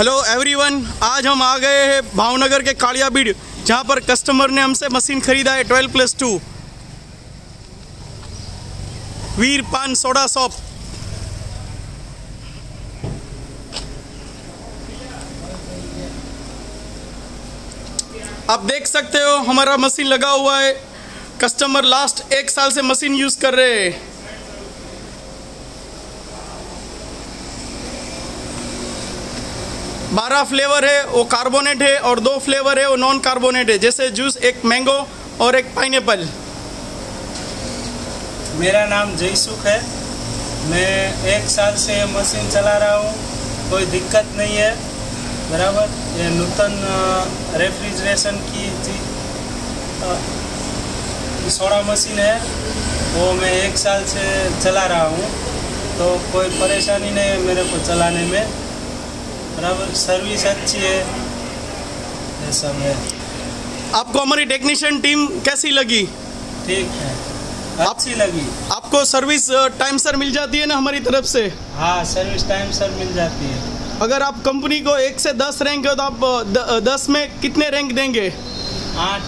Hello everyone आज हम आ गए हैं भावनगर के कालिया बीड़ जहाँ पर कस्टमर ने हमसे मशीन खरीदा है ट्वेल्व प्लस टू। वीर पान सोडा शॉप। आप देख सकते हो, हमारा मशीन लगा हुआ है। कस्टमर लास्ट एक साल से मशीन यूज़ कर रहे हैं। बारह फ्लेवर है, वो कार्बोनेट है और दो फ्लेवर है, वो नॉन कार्बोनेट है। जैसे जूस, एक मैंगो और एक पाइनएप्पल। मेरा नाम जयसुख है। मैं एक साल से मशीन चला रहा हूँ। कोई दिक्कत नहीं है। बराबर, ये नूतन रेफ्रिजरेशन की सोडा मशीन है। वो मैं एक साल से चला रहा हूँ। तो कोई परेशानी नहीं है मेरे को चलाने में। बराबर सर्विस अच्छी है ये सब है आपको हमारी टेक्नीशियन टीम कैसी लगी? ठीक है अच्छी लगी. आपको सर्विस टाइम सर मिल जाती है ना हमारी तरफ़ से? हाँ सर्विस टाइम सर मिल जाती है. अगर आप कंपनी को एक से दस रैंक हो तो आप द, दस में कितने रैंक देंगे? आठ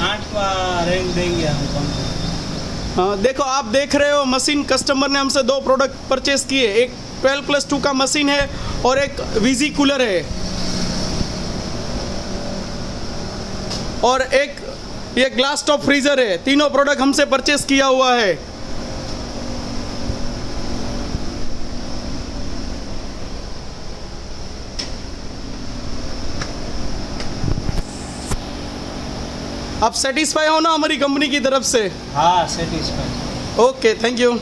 आठ का रैंक देंगे हम कंपनी देखो आप देख रहे हो मशीन कस्टमर ने हमसे दो प्रोडक्ट परचेज किए. एक ट्वेल्व प्लस टू का मशीन है और एक वीजी कूलर है। और एक ये ग्लास टॉप फ्रीजर है। तीनों प्रोडक्ट हमसे परचेस किया हुआ है। आप सेटिस्फाई हो ना हमारी कंपनी की तरफ़ से? हाँ सेटिस्फाई ओके थैंक यू